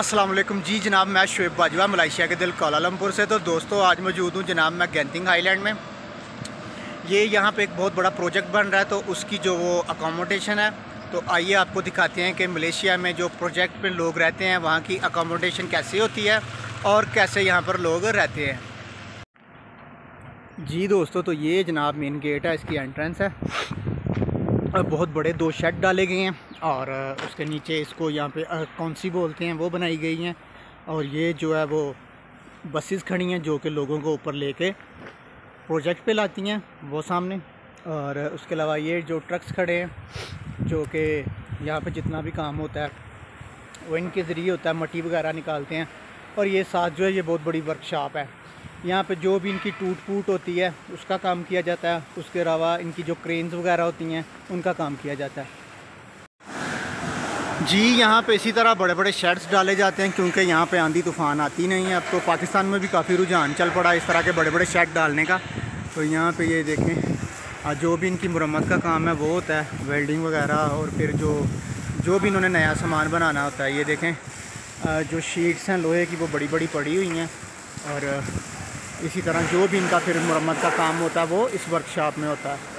वालेकुम जी जनाब, मैं शुएब बाजवा मलेशिया के दिल कोलालमपुर से। तो दोस्तों, आज मौजूद हूँ जनाब मैं गैंतिंग आइलैंड में। ये यहाँ पे एक बहुत बड़ा प्रोजेक्ट बन रहा है तो उसकी जो वो अकोमोडेशन है तो आइए आपको दिखाते हैं कि मलेशिया में जो प्रोजेक्ट पे लोग रहते हैं, वहाँ की अकोमोडेशन कैसे होती है और कैसे यहाँ पर लोग रहते हैं। जी दोस्तों तो ये जनाब मेन गेट है, इसकी एंट्रेंस है। बहुत बड़े दो शेड डाले गए हैं और उसके नीचे इसको यहाँ पे कौन सी बोलते हैं, वो बनाई गई हैं। और ये जो है वो बसेस खड़ी हैं जो कि लोगों को ऊपर लेके प्रोजेक्ट पे लाती हैं वो सामने। और उसके अलावा ये जो ट्रक्स खड़े हैं, जो कि यहाँ पे जितना भी काम होता है, वो इनके ज़रिए होता है, मट्टी वगैरह निकालते हैं। और ये साथ जो है, ये बहुत बड़ी वर्कशॉप है। यहाँ पे जो भी इनकी टूट फूट होती है, उसका काम किया जाता है। उसके अलावा इनकी जो क्रेन्स वगैरह होती हैं, उनका काम किया जाता है। जी, यहाँ पे इसी तरह बड़े बड़े शेड्स डाले जाते हैं, क्योंकि यहाँ पे आंधी तूफ़ान आती नहीं है। अब तो पाकिस्तान में भी काफ़ी रुझान चल पड़ा इस तरह के बड़े बड़े शेड डालने का। तो यहाँ पे ये देखें जो भी इनकी मुरम्मत का काम है, वो होता है वेल्डिंग वगैरह और फिर जो जो भी इन्होंने नया सामान बनाना होता है, ये देखें जो शीट्स हैं, लोहे की, वो बड़ी बड़ी पड़ी हुई हैं और इसी तरह जो भी इनका फिर मुरम्मत का काम होता है, वो इस वर्कशॉप में होता है।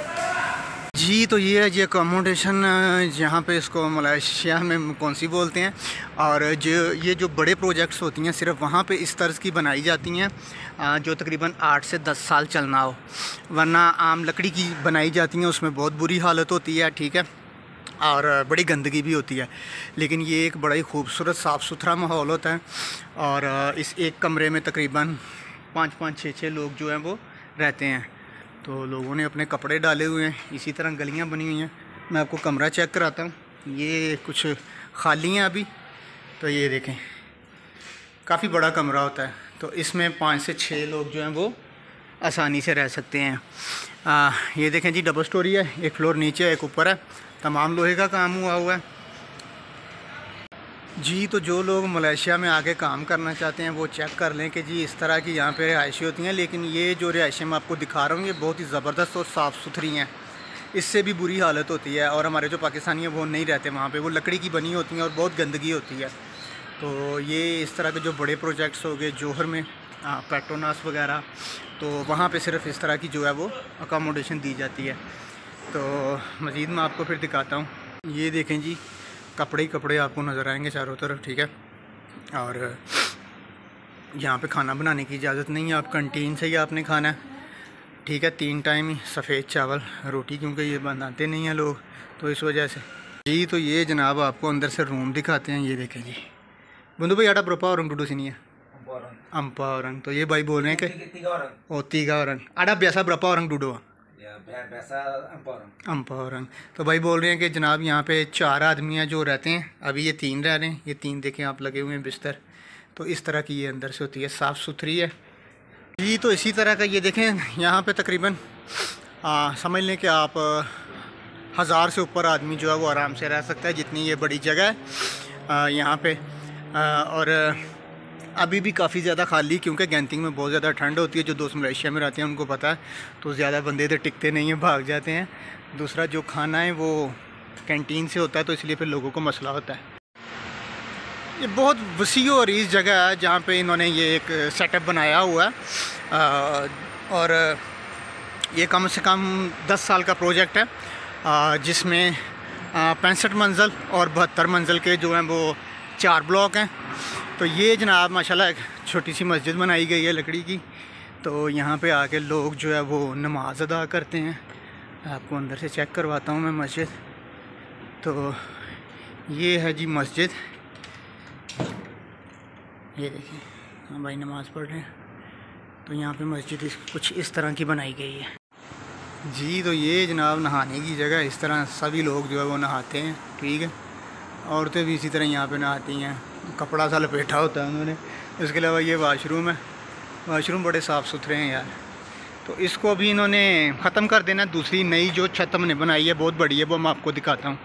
जी तो ये है जी अकोमोडेशन जहाँ पे इसको मलेशिया में कौन सी बोलते हैं, और जो, ये जो बड़े प्रोजेक्ट्स होती हैं, सिर्फ़ वहाँ पे इस तर्ज की बनाई जाती हैं जो तकरीबन आठ से दस साल चलना हो। वरना आम लकड़ी की बनाई जाती हैं, उसमें बहुत बुरी हालत होती है, ठीक है, और बड़ी गंदगी भी होती है। लेकिन ये एक बड़ा ही खूबसूरत साफ़ सुथरा माहौल होता है, और इस एक कमरे में तकरीबन पाँच पाँच छः छः लोग जो हैं वो रहते हैं। तो लोगों ने अपने कपड़े डाले हुए हैं इसी तरह गलियाँ बनी हुई हैं। मैं आपको कमरा चेक कराता हूँ। ये कुछ खाली हैं अभी। तो ये देखें काफ़ी बड़ा कमरा होता है। तो इसमें पाँच से छः लोग जो हैं वो आसानी से रह सकते हैं। आ, ये देखें जी डबल स्टोरी है। एक फ्लोर नीचे है एक ऊपर है। तमाम लोहे का काम हुआ हुआ है। जी तो जो लोग मलेशिया में आके काम करना चाहते हैं, वो चेक कर लें कि जी, इस तरह की यहाँ पे रिहाइशें होती हैं, लेकिन ये जो रिहाइशें मैं आपको दिखा रहा हूँ, ये बहुत ही ज़बरदस्त और साफ़ सुथरी हैं। इससे भी बुरी हालत होती है और हमारे जो पाकिस्तानी हैं, वो नहीं रहते वहाँ पे। वो लकड़ी की बनी होती हैं और बहुत गंदगी होती है। तो ये इस तरह के जो बड़े प्रोजेक्ट्स हो गए, जौहर में पेट्रोनास वगैरह तो वहाँ पर सिर्फ़ इस तरह की जो है वो अकोमोडेशन दी जाती है। तो मज़ीद मैं आपको फिर दिखाता हूँ। ये देखें जी कपड़े ही कपड़े आपको नज़र आएँगे चारों तरफ़ ठीक है? और यहाँ पे खाना बनाने की इजाज़त नहीं है आप कंटीन से ही आपने खाना है ठीक है? तीन टाइम ही सफ़ेद चावल रोटी क्योंकि ये बनाते नहीं हैं लोग तो इस वजह से। जी तो ये जनाब आपको अंदर से रूम दिखाते हैं ये देखें जी। बंधु भाई आटा ब्रोपा और नहीं है? अम्पा और तो ये भाई बोल रहे हैं कि ओती का और आटा ब्यासा ब्रपा और डूडो अम्पावरंग तो भाई बोल रहे हैं कि जनाब यहाँ पे चार आदमी हैं जो रहते हैं, अभी ये तीन रह रहे हैं, ये तीन देखें आप लगे हुए हैं बिस्तर। तो इस तरह की ये अंदर से होती है, साफ़ सुथरी है। जी तो इसी तरह का ये देखें, यहाँ पे तकरीबन समझ लें कि आप, हज़ार से ऊपर आदमी जो है वो आराम से रह सकता है, जितनी ये बड़ी जगह है यहाँ पे और अभी भी काफ़ी ज़्यादा खाली, क्योंकि गैंतिंग में बहुत ज़्यादा ठंड होती है, जो दोस्त मलेशिया में रहते हैं, उनको पता है। तो ज़्यादा बंदे इधर टिकते नहीं हैं, भाग जाते हैं। दूसरा जो खाना है, वो कैंटीन से होता है तो इसलिए फिर लोगों को मसला होता है। ये बहुत वसी और इस जगह है, जहाँ पे इन्होंने ये एक सेटअप बनाया हुआ है। और ये कम से कम दस साल का प्रोजेक्ट है। जिसमें पैंसठ मंजिल और बहत्तर मंजिल के जो हैं, वो चार ब्लॉक हैं। तो ये जनाब माशाल्लाह एक छोटी सी मस्जिद बनाई गई है लकड़ी की। तो यहाँ पे आके लोग जो है वो नमाज़ अदा करते हैं। आपको अंदर से चेक करवाता हूँ मैं मस्जिद। तो ये है जी मस्जिद। ये देखिए हाँ भाई नमाज़ पढ़ रहे हैं। तो यहाँ पे मस्जिद इस, कुछ इस तरह की बनाई गई है। जी तो ये जनाब नहाने की जगह इस तरह सभी लोग जो है वो नहाते हैं ठीक है। औरतें भी इसी तरह यहाँ पे नहाती हैं। कपड़ा सा लपेटा होता है उन्होंने। इसके अलावा ये वाशरूम है। वाशरूम बड़े साफ़ सुथरे हैं यार। तो इसको अभी इन्होंने ख़त्म कर देना दूसरी नई जो छत हमने बनाई है, बहुत बड़ी है, वो मैं आपको दिखाता हूँ।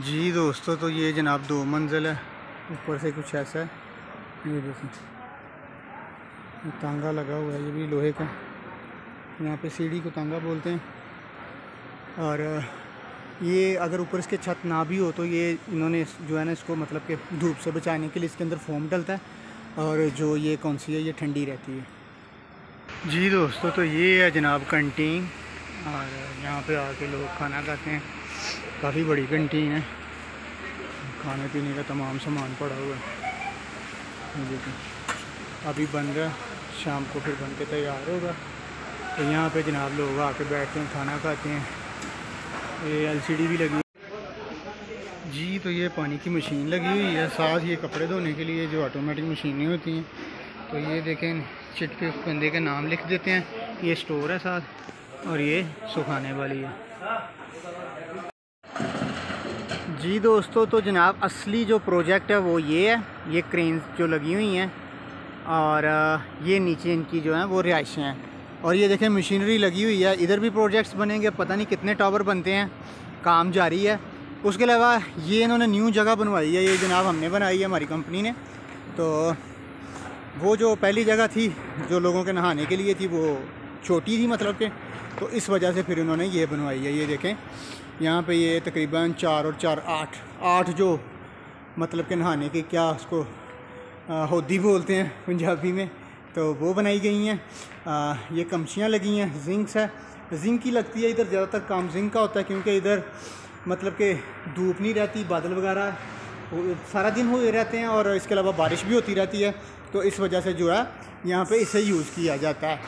जी दोस्तों तो ये जनाब दो मंजिल है। ऊपर से कुछ ऐसा है। ये देखिए। तांगा लगा हुआ है, ये भी लोहे का। यहाँ पे सीढ़ी को तांगा बोलते हैं। और ये अगर ऊपर इसके छत ना भी हो तो ये इन्होंने जो है ना इसको मतलब कि धूप से बचाने के लिए इसके अंदर फोम डलता है और जो ये कौन सी है, ये ठंडी रहती है। जी दोस्तों तो ये है जनाब कंटीन और यहाँ पे आके लोग खाना खाते हैं। काफ़ी बड़ी कंटीन है। खाने पीने का तमाम सामान पड़ा हुआ है। देखिए, अभी बन रहा शाम को फिर बन के तैयार होगा। तो यहाँ पे जनाब लोग आके बैठते हैं, खाना खाते हैं। ये एलसीडी भी लगी जी तो ये पानी की मशीन लगी हुई है। साथ ये कपड़े धोने के लिए जो ऑटोमेटिक मशीनें होती हैं। तो ये देखें चिट पे उस बंदे का नाम लिख देते हैं। ये स्टोर है साथ, और ये सुखाने वाली है। जी दोस्तों तो जनाब, असली जो प्रोजेक्ट है वो ये है। ये क्रेन जो लगी हुई हैं, और ये नीचे इनकी जो है वो रिहाइशें हैं। और ये देखें मशीनरी लगी हुई है। इधर भी प्रोजेक्ट्स बनेंगे, पता नहीं कितने टावर बनते हैं। काम जारी है। उसके अलावा ये इन्होंने न्यू जगह बनवाई है, ये जनाब हमने बनाई है हमारी कंपनी ने। तो वो जो पहली जगह थी, जो लोगों के नहाने के लिए थी, वो छोटी थी मतलब के। तो इस वजह से फिर उन्होंने ये बनवाई है। ये देखें, यहाँ पे ये तकरीबन चार और चार, आठ आठ जो मतलब के नहाने के क्या उसको होदी बोलते हैं पंजाबी में। तो वो बनाई गई हैं। ये कमचियाँ लगी हैं, जिंक्स है। जिंक की लगती है इधर, ज़्यादातर काम जिंक का होता है क्योंकि इधर मतलब कि धूप नहीं रहती, बादल वगैरह सारा दिन हुए रहते हैं और इसके अलावा बारिश भी होती रहती है। तो इस वजह से जो है, यहाँ पे इसे यूज़ किया जाता है।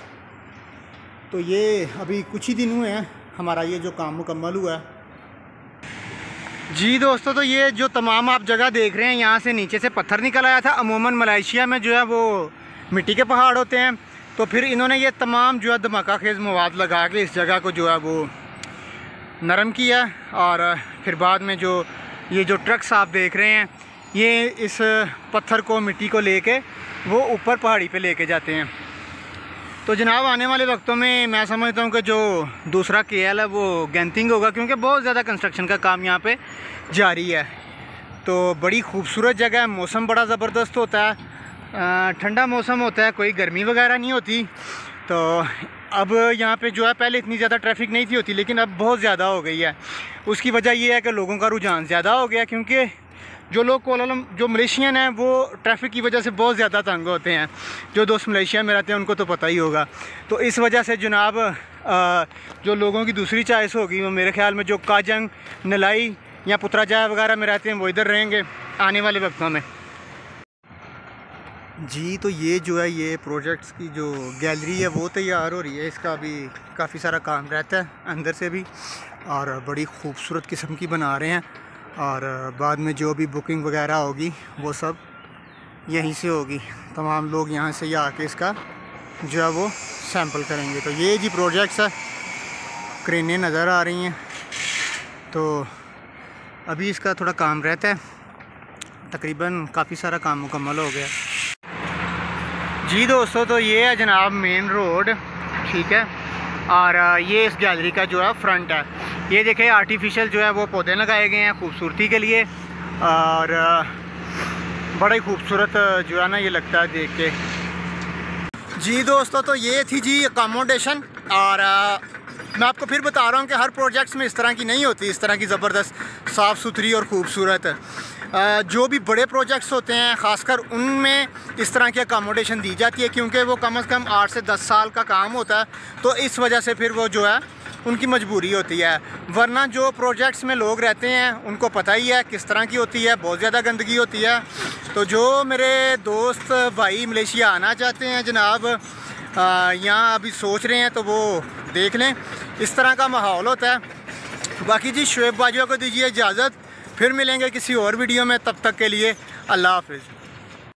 तो ये अभी कुछ ही दिन हुए हैं, हमारा ये जो काम मुकम्मल हुआ है। जी दोस्तों तो ये जो तमाम आप जगह देख रहे हैं, यहाँ से नीचे से पत्थर निकल आया था। अमूमन मलेशिया में जो है वो मिट्टी के पहाड़ होते हैं। तो फिर इन्होंने ये तमाम जो है धमाका खेज़ मवाद लगा के इस जगह को जो है वो नरम किया और फिर बाद में जो ये जो ट्रक्स आप देख रहे हैं, ये इस पत्थर को, मिट्टी को लेके वो ऊपर पहाड़ी पे लेके जाते हैं। तो जनाब, आने वाले वक्तों में मैं समझता हूँ कि जो दूसरा के है वो गैंथिंग होगा, क्योंकि बहुत ज़्यादा कंस्ट्रक्शन का काम यहाँ पे जारी है। तो बड़ी खूबसूरत जगह है, मौसम बड़ा ज़बरदस्त होता है ठंडा मौसम होता है, कोई गर्मी वगैरह नहीं होती। तो अब यहाँ पे जो है, पहले इतनी ज़्यादा ट्रैफ़िक नहीं थी होती, लेकिन अब बहुत ज़्यादा हो गई है। उसकी वजह ये है कि लोगों का रुझान ज़्यादा हो गया, क्योंकि जो लोग कोलम जो मलेशियन हैं, वो ट्रैफ़िक की वजह से बहुत ज़्यादा तंग होते हैं। जो दोस्त मलेशिया में रहते हैं, उनको तो पता ही होगा। तो इस वजह से जनाब जो लोगों की दूसरी चॉइस होगी, वो मेरे ख्याल में जो काजंग, नलाई या पुत्राजाय वगैरह में रहते हैं, वो इधर रहेंगे आने वाले वक्तों में। जी तो ये जो है, ये प्रोजेक्ट्स की जो गैलरी है, वो तैयार हो रही है। इसका अभी काफ़ी सारा काम रहता है, अंदर से भी। और बड़ी खूबसूरत किस्म की बना रहे हैं। और बाद में जो भी बुकिंग वगैरह होगी, वो सब यहीं से होगी। तमाम लोग यहाँ से ही आके इसका जो है, वो सैंपल करेंगे। तो ये जी प्रोजेक्ट्स है, क्रेनें नज़र आ रही हैं। तो अभी इसका थोड़ा काम रहता है। तकरीबन काफ़ी सारा काम मुकम्मल हो गया। जी दोस्तों तो ये है जनाब मेन रोड ठीक है? और ये इस गैलरी का जो है फ्रंट है। ये देखें आर्टिफिशियल जो है वो पौधे लगाए गए हैं खूबसूरती के लिए। और बड़ा ही खूबसूरत जो है ना ये लगता है देख के। जी दोस्तों तो ये थी जी अकोमोडेशन और मैं आपको फिर बता रहा हूँ कि हर प्रोजेक्ट्स में इस तरह की नहीं होती, इस तरह की ज़बरदस्त साफ़ सुथरी और ख़ूबसूरत। जो भी बड़े प्रोजेक्ट्स होते हैं, ख़ासकर उनमें इस तरह की अकोमोडेशन दी जाती है, क्योंकि वो कम अज़ कम आठ से दस साल का काम होता है तो इस वजह से फिर वो जो है, उनकी मजबूरी होती है। वरना जो प्रोजेक्ट्स में लोग रहते हैं, उनको पता ही है किस तरह की होती है, बहुत ज़्यादा गंदगी होती है। तो जो मेरे दोस्त भाई मलेशिया आना चाहते हैं जनाब यहाँ अभी सोच रहे हैं तो वो देख लें। इस तरह का माहौल होता है। बाकी जी, शुएब बाजुआ को दीजिए इजाज़त। फिर मिलेंगे किसी और वीडियो में तब तक के लिए अल्लाह हाफिज़।